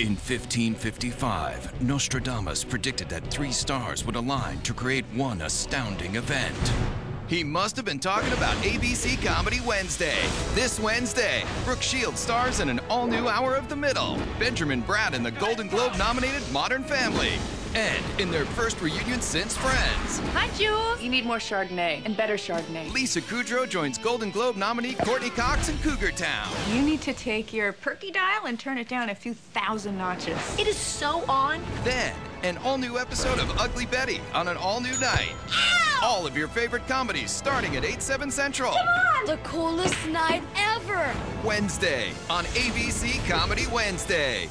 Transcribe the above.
In 1555, Nostradamus predicted that three stars would align to create one astounding event. He must have been talking about ABC Comedy Wednesday. This Wednesday, Brooke Shields stars in an all new Hour of the Middle. Benjamin Bratt in the Golden Globe nominated Modern Family. And in their first reunion since Friends, Hi, Jules. You need more Chardonnay and better Chardonnay. Lisa Kudrow joins Golden Globe nominee Courteney Cox in Cougar Town. You need to take your perky dial and turn it down a few thousand notches. It is so on. Then, an all new episode of Ugly Betty on an all new night. Ow! All of your favorite comedies starting at 8, 7 Central. Come on! The coolest night ever. Wednesday on ABC Comedy Wednesday.